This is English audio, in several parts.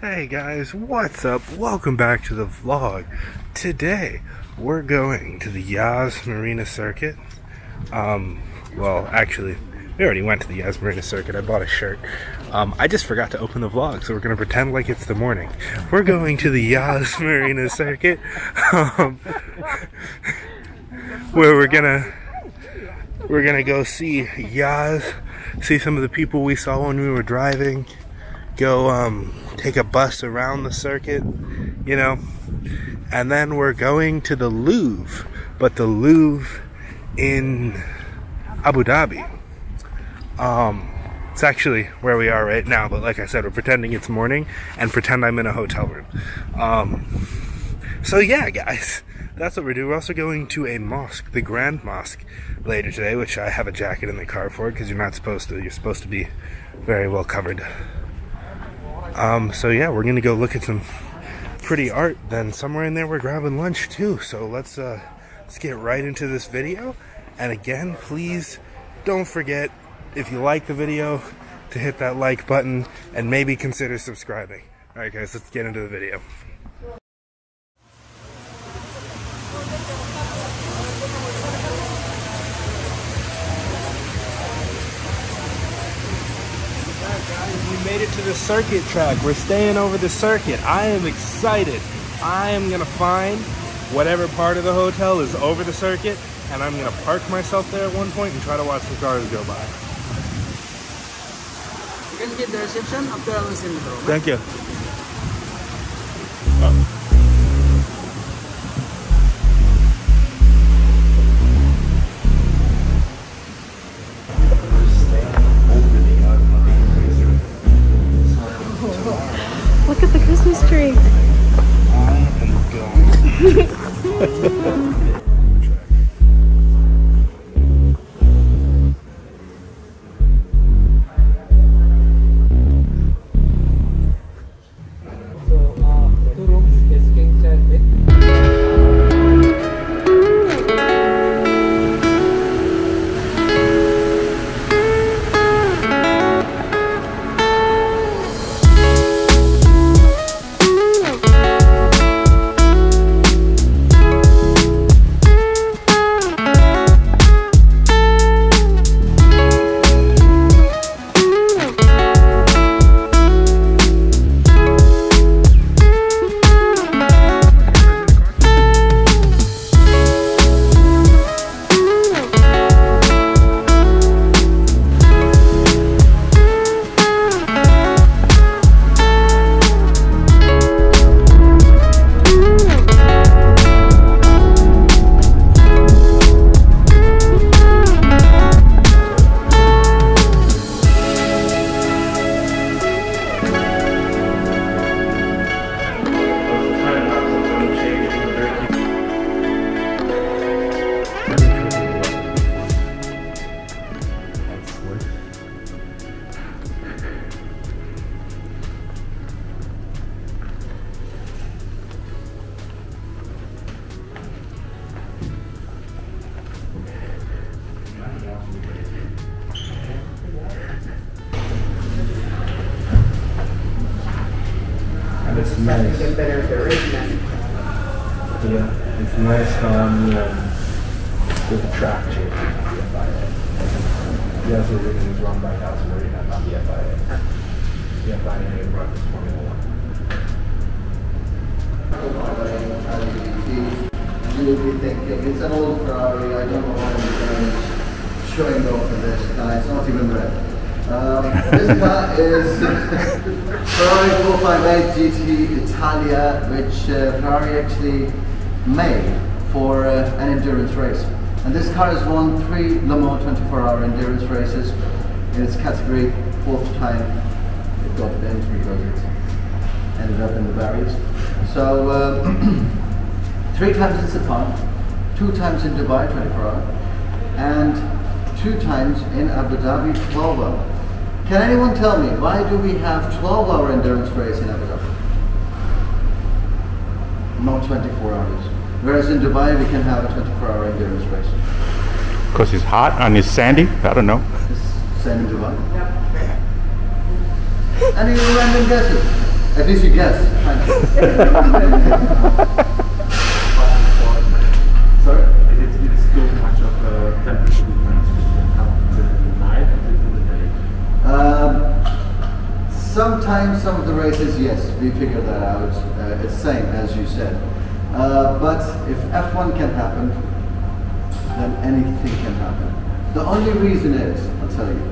Hey guys, what's up? Welcome back to the vlog. Today, we're going to the Yas Marina Circuit. Um, well, actually, we already went to the Yas Marina Circuit. I bought a shirt. Um, I just forgot to open the vlog, so we're gonna pretend like it's the morning. We're going to the Yas Marina Circuit, um, where we're gonna we're gonna go see Yas, see some of the people we saw when we were driving, go um, take a bus around the circuit, you know, and then we're going to the Louvre, but the Louvre in Abu Dhabi. Um, it's actually where we are right now, but like I said, we're pretending it's morning and pretend I'm in a hotel room. Um, so yeah, guys, that's what we're doing. We're also going to a mosque, the Grand Mosque, later today, which I have a jacket in the car for because you're not supposed to. You're supposed to be very well covered. Um, so yeah, we're gonna go look at some pretty art. Then somewhere in there, we're grabbing lunch too. So let's uh, let's get right into this video. And again, please don't forget if you like the video to hit that like button and maybe consider subscribing. All right, guys, let's get into the video. We made it to the circuit track. We're staying over the circuit. I am excited. I am gonna find whatever part of the hotel is over the circuit, and I'm gonna park myself there at one point and try to watch the cars go by. You can get the reception after I was in the room. Thank you. Ferrari 458 GT Italia, which uh, Ferrari actually made for uh, an endurance race. And this car has won three Le Mans 24-hour endurance races in its category, fourth time it got bent because it ended up in the barriers. So, uh, three times in Sepang, two times in Dubai, 24 hour, and two times in Abu Dhabi, 12 hour. Can anyone tell me why do we have 12 hour endurance race in Abu Dhabi? Not 24 hours. Whereas in Dubai we can have a 24 hour endurance race. Because it's hot and it's sandy? I don't know. It's same in Dubai. Any random guesses? At least you guessed. Thank you. Sorry? It's, it's too much of a temperature difference between the night and the day. Um, sometimes some of the races, yes, we figure that out. Uh, it's same as you said. Uh, but if F1 can happen, then anything can happen. The only reason is, I'll tell you,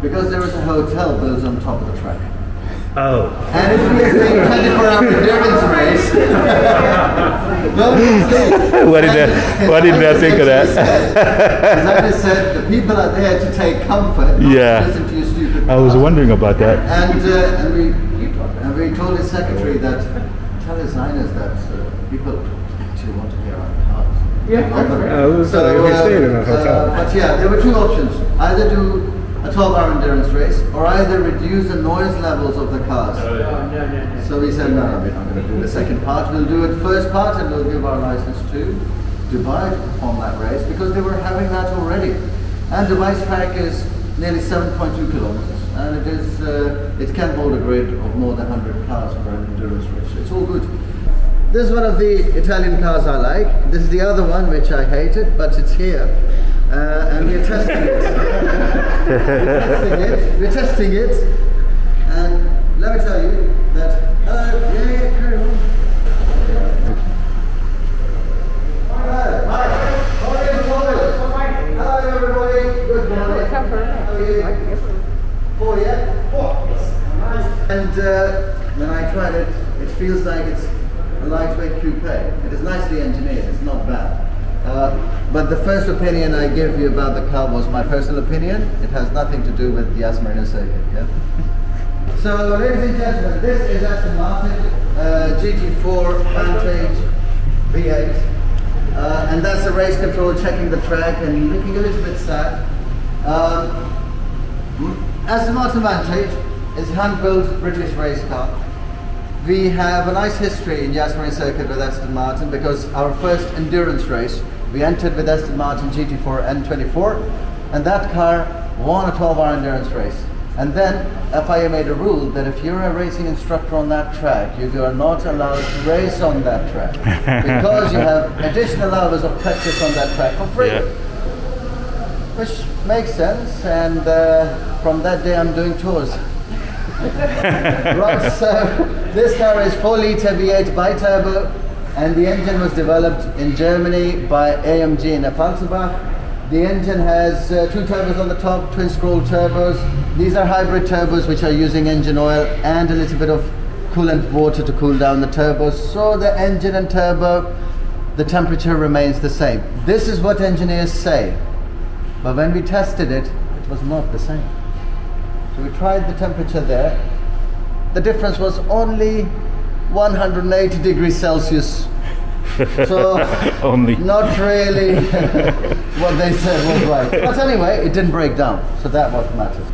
because there is a hotel built on top of the track. Oh. And if we think 24 hour endurance race, What did that- what did I think of that? As I just said, the people are there to take comfort, not Yeah. I was wondering about that. And, uh, and, we, and we told his secretary that tell his highness that uh, people actually want to hear our cars. Yeah, Oh, so if you're staying in a hotel. uh, but yeah, there were two options. Either do a 12 hour endurance race or either reduce the noise levels of the cars. So we said, no, no, we're not going to do the second part. We'll do it first part and we'll give our license to Dubai to perform that race because they were having that already. And Dubai's track is nearly 7.2 kilometers and it is uh, it can hold a grid of more than 100 cars for an endurance race. It's all good. This is one of the Italian cars I like. This is the other one which I hated, but it's here. Uh, and we're testing it. we're testing it. We're testing it. And let me tell you that, hello, yeah, yeah, carry on. Hello, hi, how are you, Thomas? Hello, everybody, good morning. How are you? Four, yeah? Four. And uh, when I tried it, it feels like it's a lightweight coupe. It is nicely engineered, it's not bad. Uh, but the first opinion I give you about the car was my personal opinion. It has nothing to do with the Yas Marina circuit, yeah? So, ladies and gentlemen, this is Aston Martin uh, GT4 Vantage V8. Uh, and that's the race control checking the track and looking a little bit sad. Um, Aston Martin Vantage is a hand-built British race car. We have a nice history in Yas Marina Circuit with Aston Martin because our first endurance race, we entered with Aston Martin GT4 N24 and that car won a 12-hour endurance race. And then FIA made a rule that if you're a racing instructor on that track, you are not allowed to race on that track because you have additional hours of practice on that track for free. Yeah. Which makes sense, and uh, from that day I'm doing tours. right, so this car is 4 litre V8 bi-turbo, and the engine was developed in Germany by AMG in Affalterbach. The engine has uh, two turbos on the top, twin scroll turbos. These are hybrid turbos which are using engine oil and a little bit of coolant water to cool down the turbos. So the engine and turbo, the temperature remains the same. This is what engineers say. But when we tested it, it was not the same. So we tried the temperature there. The difference was only 180 degrees Celsius. So Only. not really what they said was right. But anyway, it didn't break down. So that what matters.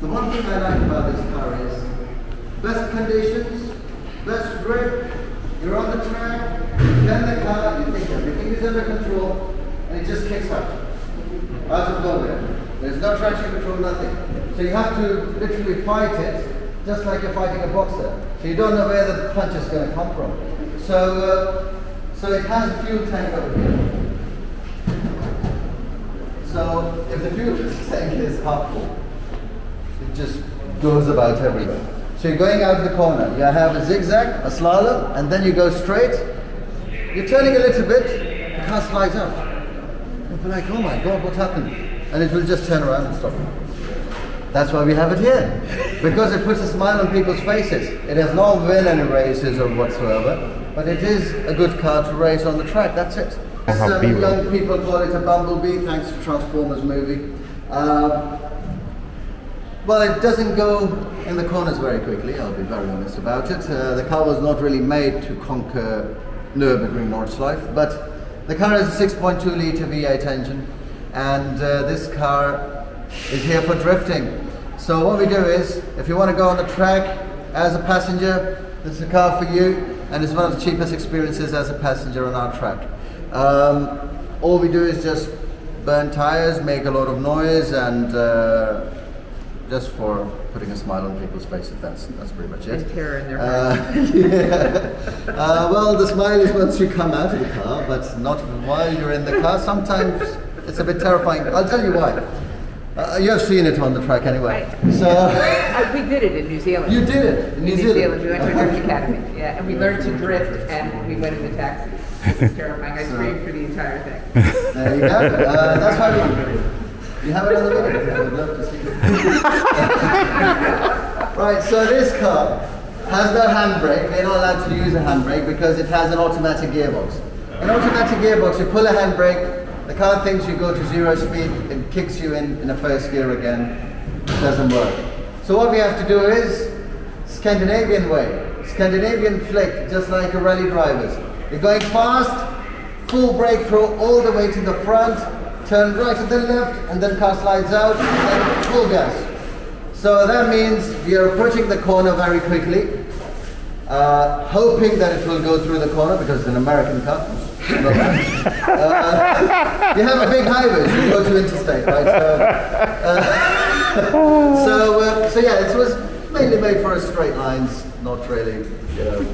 The one thing I like about this car is best conditions, best grip, you're on the track, you turn the car, you think everything is under control, and it just kicks out. Out of nowhere. There's no traction control, nothing. So you have to literally fight it, just like you're fighting a boxer. So you don't know where the punch is going to come from. So, uh, so it has a fuel tank over here. So if the fuel tank is half full, it just goes about everywhere. So you're going out of the corner. You have a zigzag, a slalom, and then you go straight. You're turning a little bit, the car slides up. You'll be like, oh my god, what happened? And it will just turn around and stop. That's why we have it here. Because it puts a smile on people's faces. It has any races or whatsoever, but it is a good car to race on the track, that's it. Young people call it a bumblebee, thanks to Transformers movie. Um, well, it doesn't go in the corners very quickly, I'll be very honest about it. Uh, the car was not really made to conquer Nürburgring Nordschleife, but the car has a 6.2 litre V8 engine, and uh, this car is here for drifting. So what we do is, if you want to go on the track as a passenger, this is a car for you, and it's one of the cheapest experiences as a passenger on our track. Um, all we do is just burn tires, make a lot of noise, and uh, just for putting a smile on people's faces. That's that's pretty much it. And terror in their Uh, yeah. Uh, well, the smile is once you come out of the car, but not while you're in the car. Sometimes it's a bit terrifying. I'll tell you why. Uh, you have seen it on the track anyway. So Uh, we did it in New Zealand. you did it in New, New Zealand, we went to a drift academy, yeah, and we learned to drift, and we went in the taxi. It was terrifying. I screamed for the entire thing. There you go. Uh, that's why we. You have another video? I would love to see it. right, so this car has no handbrake. We're not allowed to use a handbrake because it has an automatic gearbox. An automatic gearbox, you pull a handbrake, the car thinks you go to zero speed, it kicks you in in the first gear again. It doesn't work. So what we have to do is Scandinavian way, Scandinavian flick, just like a rally drivers. You're going fast, full brake throw all the way to the front, turn right to the left, and then car slides out, and then full gas. So that means are approaching the corner very quickly, uh, hoping that it will go through the corner because it's an American car. uh, you have a big highway, so you go to interstate, right? So, uh, so, uh, so yeah, it was mainly made for straight lines, not really, you know.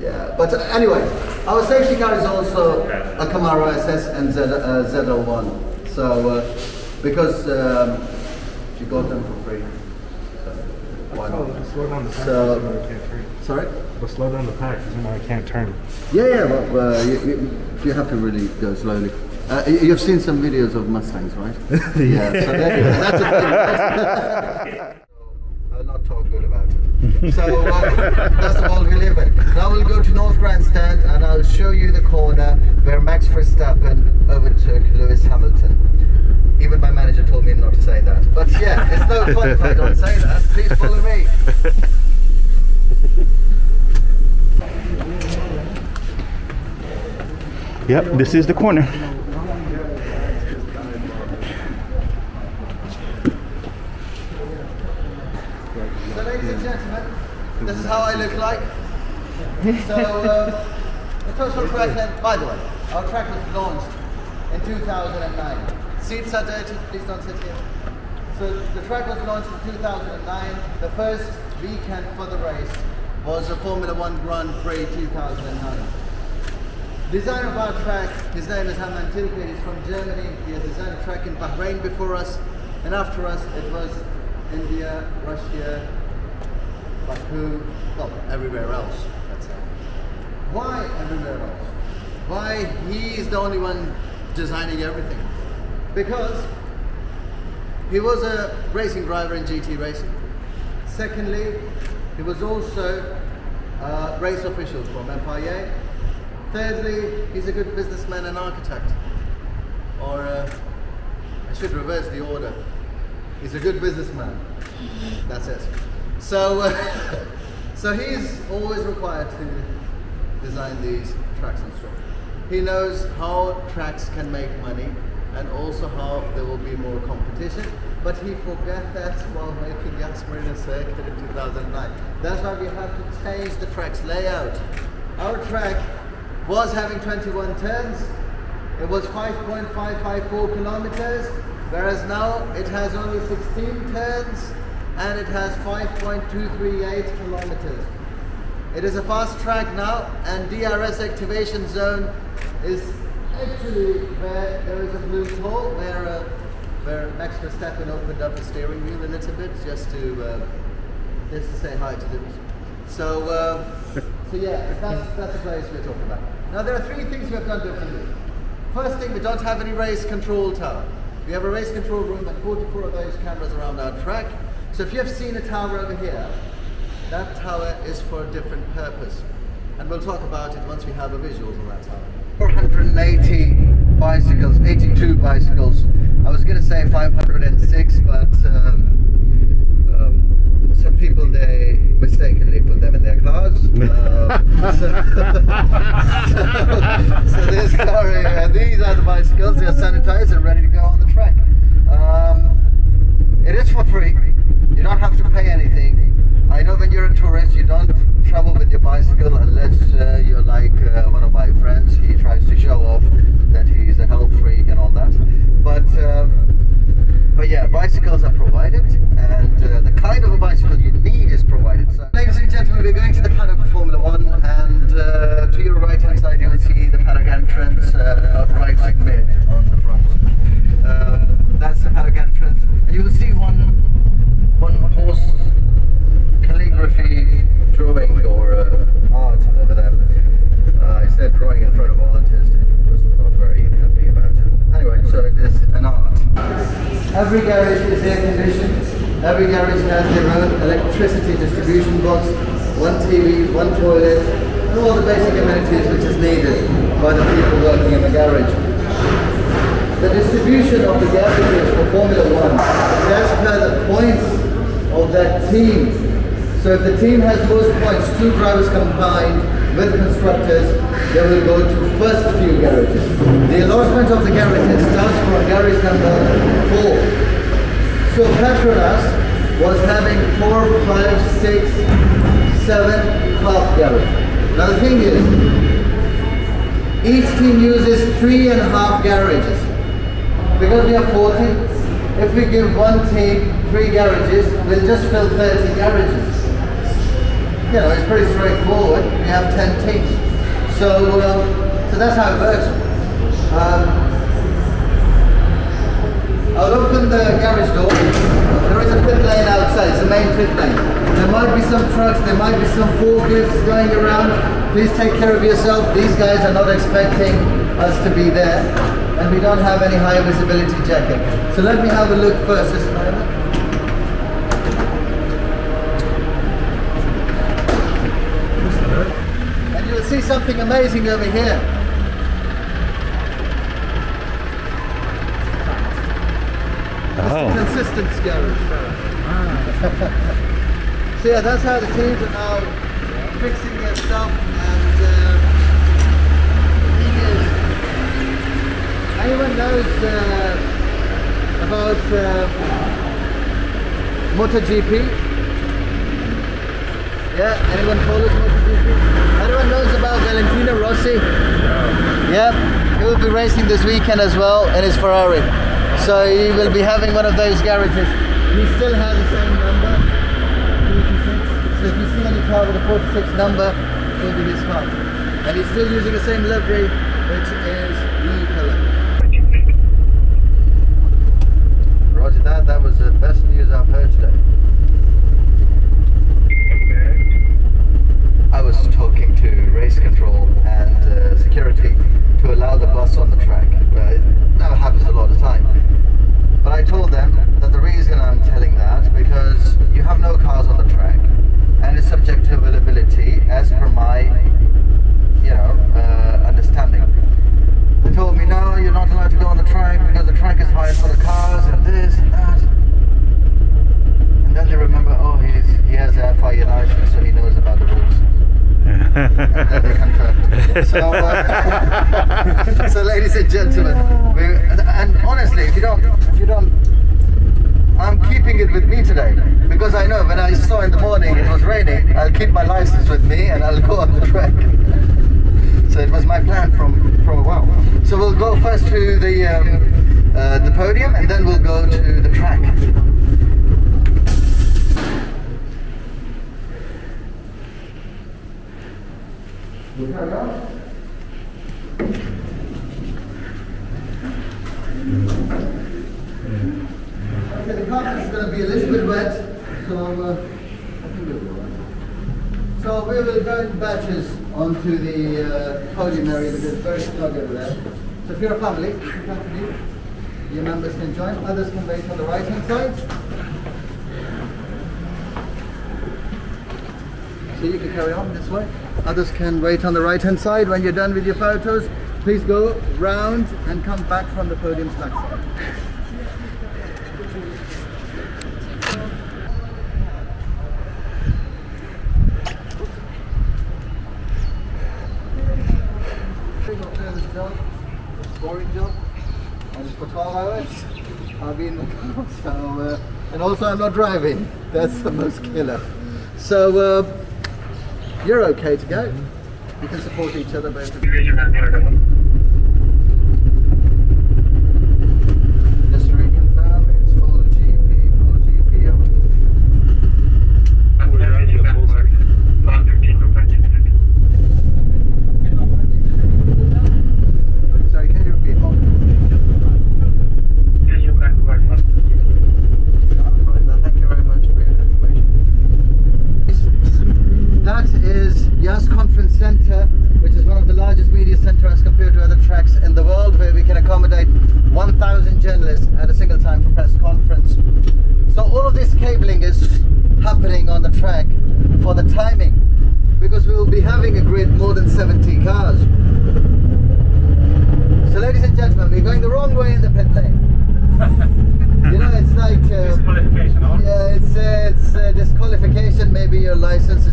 Yeah, but anyway, our safety car is also a Camaro SS and Z, uh, ZL1. So, uh, because um, you got them for free. So, why? Slow down the pack. So- you know I can't turn. Sorry? But slow down the pack because you know I can't turn. Yeah, yeah, well, uh, you, you, you have to really go slowly. Uh, you- you've seen some videos of Mustangs, right? yeah. So there you go. That's a thing. I'll not talk good about it. So uh, that's the world we live in. Now we'll go to North Grandstand and I'll show you the corner where Max Verstappen overtook Lewis Hamilton. Even my manager told me not to say that. But yeah, it's no fun if I don't say that. Please follow me. Yep, this is the corner. So ladies and gentlemen, this is how I look like. So uh, the Total Track, and by the way, our track was launched in 2009. Seats are dirty, please don't sit here. So the track was launched in 2009. The first weekend for the race was the Formula One Grand Prix 2009. Designer of our track, his name is Hermann Tilke, he's from Germany. He has designed a track in Bahrain before us, and after us it was India, Russia, Baku, well, everywhere else. That's it. Why everywhere else? Why he's the only one designing everything? Because he was a racing driver in GT racing. Secondly, he was also a race official from FIA. Thirdly, he's a good businessman and architect. Or uh, I should reverse the order. He's a good businessman. That's it. So, uh, so he's always required to design these tracks and stuff. He knows how tracks can make money and also how there will be more competition. But he forgot that while making Yas Marina Circuit in 2009. That's why we have to change the track's layout. Our track was having 21 turns. It was 5.554 kilometers, whereas now it has only 16 turns and it has 5.238 kilometers. It is a fast track now, and DRS activation zone is actually where there is a blue hole where uh, where Max Verstappen opened up the steering wheel a little bit just to uh, just to say hi to them. So uh, so yeah, that's that's the place we're talking about. Now there are three things we have done differently. First thing, we don't have any race control tower. We have a race control room and 44 of those cameras around our track. So if you have seen a tower over here, that tower is for a different purpose. And we'll talk about it once we have a visuals on that tower. 480 bicycles, 82 bicycles. I was going to say 506, but um, um, some people, they mistakenly put them in their cars. Um, so, so this car, uh, these are the bicycles, they're sanitized and ready to go on the track. Um, it is for free. You don't have to pay anything. I know when you're a tourist, you don't travel with your bicycle unless uh, you're like uh, one of my friends. He tries to show off that he's a health freak and all that. But um, but yeah, bicycles are provided, and uh, the kind of a bicycle you need is provided. So, ladies and gentlemen, we're going to the paddock of Formula One, and uh, to your right hand side, you will see the paddock entrance, uh, right mid on the front. Um, that's the paddock entrance, and you will see one one horse calligraphy drawing or uh, art over there. Uh, I said drawing in front of an artist. He was not very happy about it. Anyway, so it is an art. Every garage is air conditioned. Every garage has their own electricity distribution box, one TV, one toilet, and all the basic amenities which is needed by the people working in the garage. The distribution of the garages for Formula One That's per the points of that team. So if the team has most points, two drivers combined with constructors, they will go to first few garages. The allotment of the garages starts from garage number four. So Petronas was having four, five, six, seven half garage. Now the thing is, each team uses three and a half garages. Because we have 40, if we give one team three garages, we'll just fill 30 garages. You know, it's pretty straightforward. We have 10 teams. So, um, so that's how it works. Um, I'll open the garage door. There is a pit lane outside, it's the main pit lane. There might be some trucks, there might be some forklifts going around. Please take care of yourself. These guys are not expecting us to be there. And we don't have any high visibility jacket. So let me have a look first. Just a moment. And you'll see something amazing over here. Oh. consistent garage. so yeah, that's how the teams are now fixing their stuff and uh, the thing is, anyone knows uh, about uh, MotoGP? Yeah, anyone follows MotoGP? Anyone knows about Valentino Rossi? Yep, he will be racing this weekend as well in his Ferrari. So he will be having one of those garages. He still has the same number, 46. So if you see any car with a 46 number, it will be his car. And he's still using the same livery, which is blue color. Roger that, that was the best news I've heard today. I was talking to race control and uh, security to on the track. Uh, it never happens a lot of time. But I told them that the reason I'm telling that because you have no cars on the track and it's subject to availability as per my, you know, uh, understanding. They told me, no, you're not allowed to go on the track because the track is hired for the cars and this and that. And then they remember, oh, he's, he has a FIA license, so he knows about the rules. and then they confirmed. So, uh, so ladies and gentlemen, we, and honestly, if you don't, if you don't, I'm keeping it with me today because I know when I saw in the morning it was raining, I'll keep my license with me and I'll go on the track. So it was my plan from from a while. So we'll go first to the um, uh, the podium and then we'll go to the track. Okay, the carpet is going to be a little bit wet, so uh, I think it'll be all right. So we will go in batches onto the uh, podium area because it's very snug over there. So if you're a family, you to. Your members can join. Others can wait on the right hand side. So you can carry on this way. Others can wait on the right hand side. When you're done with your photos, please go round and come back from the podium's back and also I'm not driving. That's the most killer. So uh, you're okay to go. You can support each other both.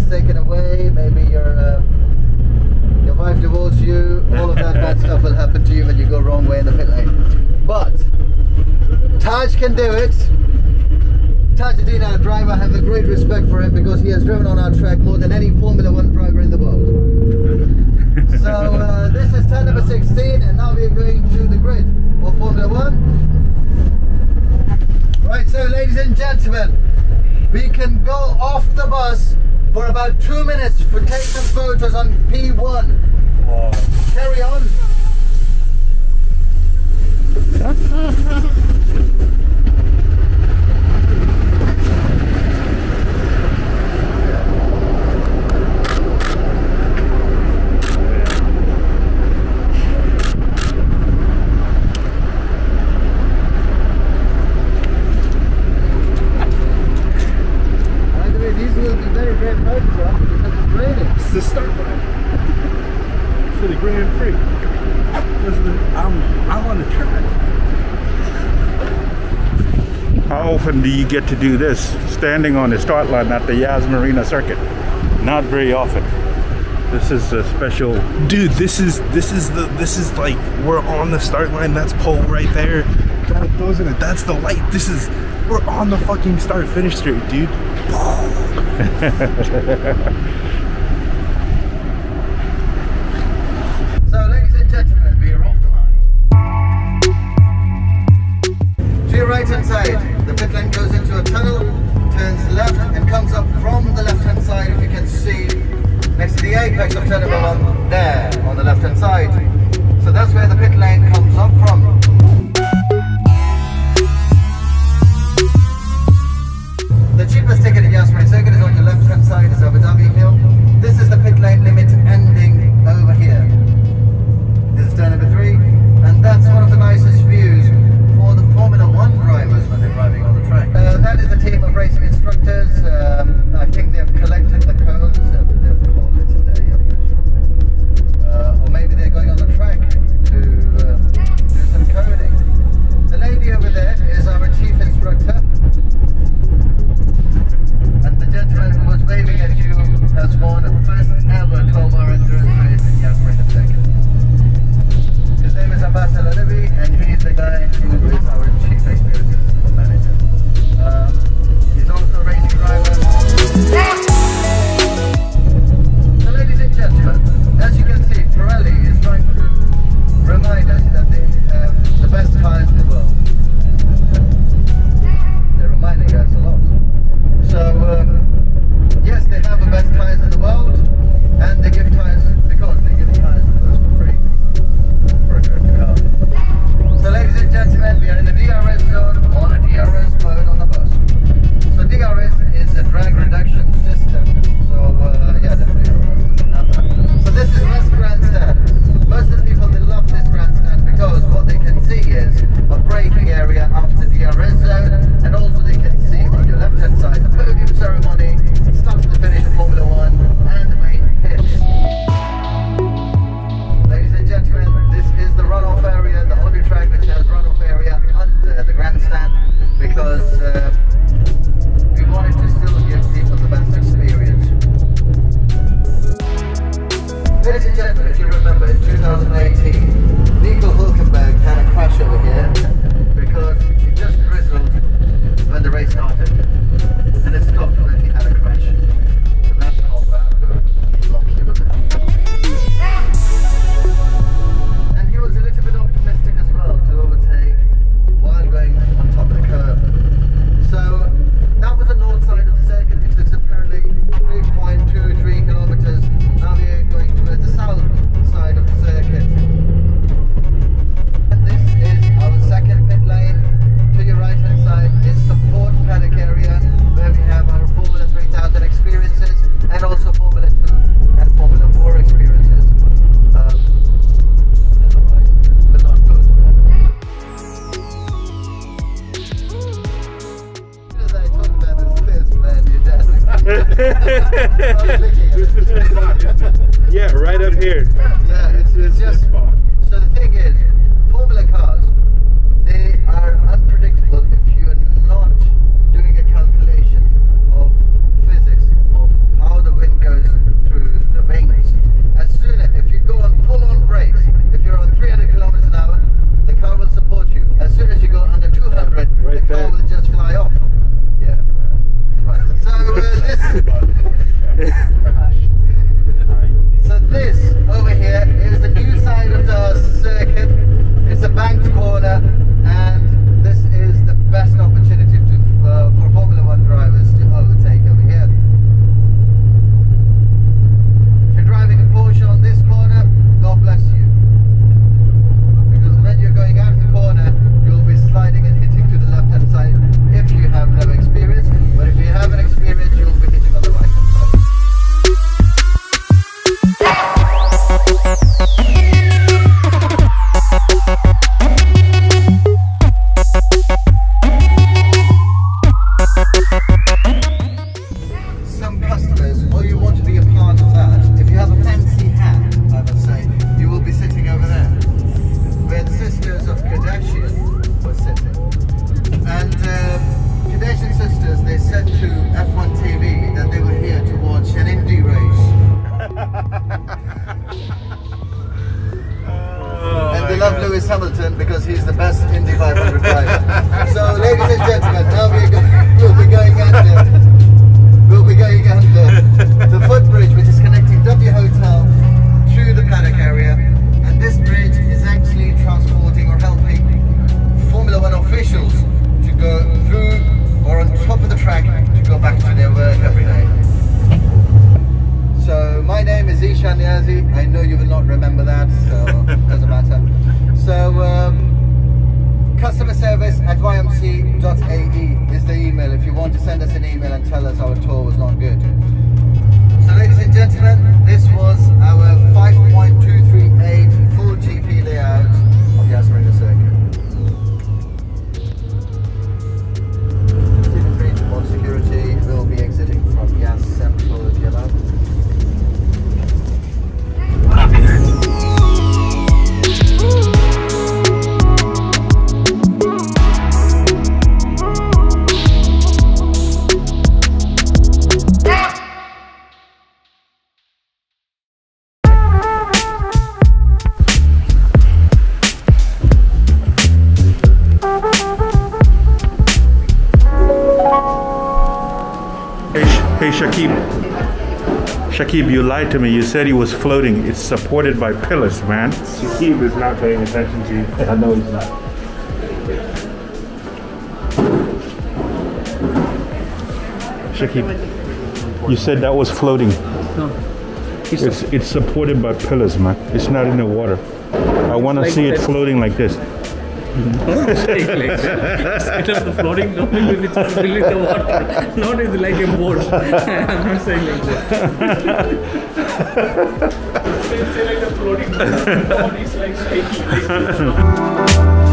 taken away, maybe your uh, your wife divorces you, all of that bad stuff will happen to you when you go wrong way in the pit lane. But Taj can do it. Taj, Tajuddin, our driver, I have a great respect for him because he has driven on our track more than any Formula One driver in the world. so uh, this is turn number 16 and now we're going to the grid of Formula One. Right, so ladies and gentlemen, we can go off the bus for about two minutes for taking photos on P1. Carry on. the start line for the Grand Prix. I'm, I'm on the track. How often do you get to do this, standing on the start line at the Yas Marina Circuit? Not very often. This is a special. Dude, this is this is the this is like we're on the start line. That's pole right there. That, those are that's the light. This is we're on the fucking start finish straight, dude. area after the DRS zone and also they can see on your left hand side the podium ceremony. Is I know you will not remember that, so doesn't matter. So um, customer service at ymc.ae is the email if you want to send us an email and tell us our tour was not good. So ladies and gentlemen, this was our 5.238 full GP layout Hey, Shakib. Shakib, you lied to me. You said he was floating. It's supported by pillars, man. Shakib is not paying attention to you. I know he's not. Shakib, you said that was floating. No. It's it's supported by pillars, man. It's not in the water. I want to Like see it floating like this. Instead of the floating domain which is filling the water, not is like a boat. I'm not saying like that. They say like the floating boat is like shaky.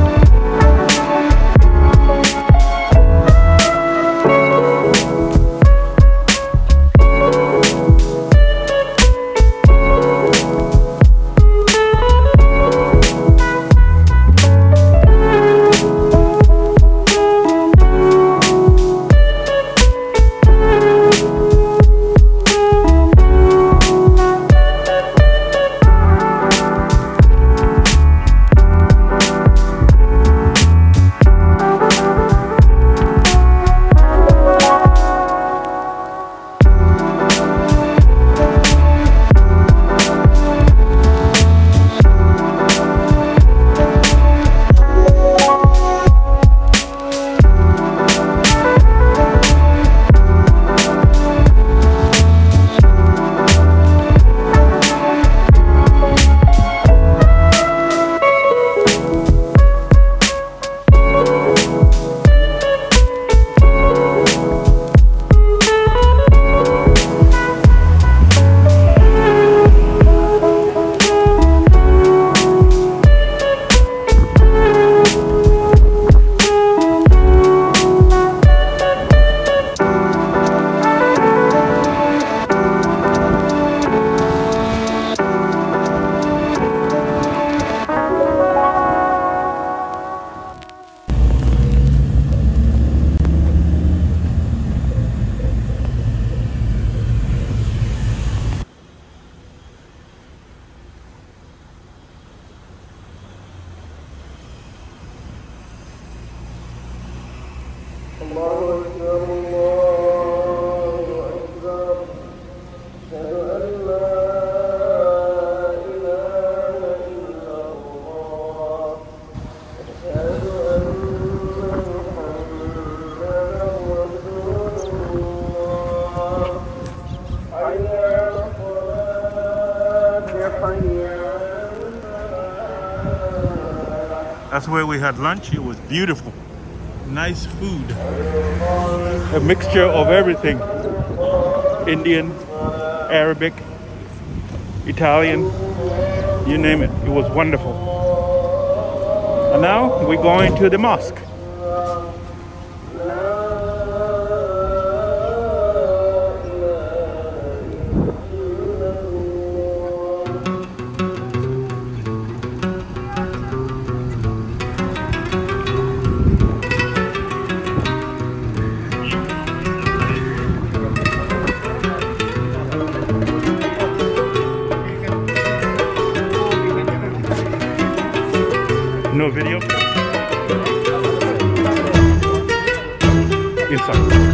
where we had lunch. It was beautiful. Nice food. A mixture of everything. Indian, Arabic, Italian, you name it. It was wonderful. And now we're going to the mosque. Video? Inside.